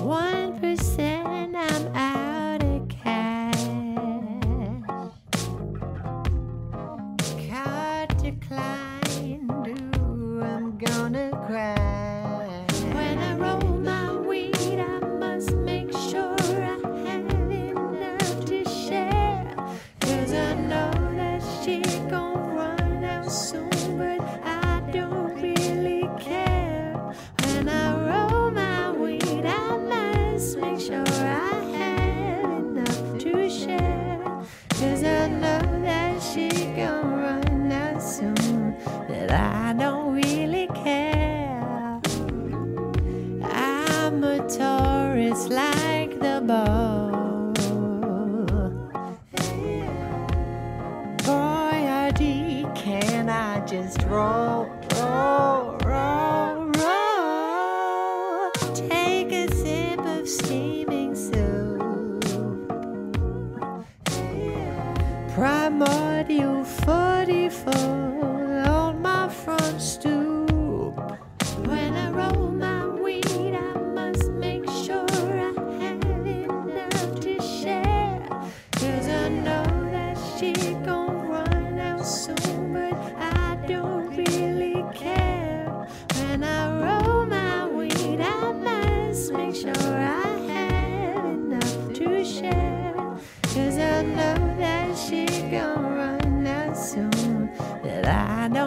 One percent, I'm out of cash. Card declined. Ooh, I'm gonna. like the ball. Boy, R D, can I just roll, roll, roll, roll? Take a sip of steaming soup. Primordial food. so, but I don't really care. When I roll my weed, I must make sure I have enough to share. Cause I know that she gon' run out soon. That I know.